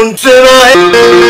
Until I.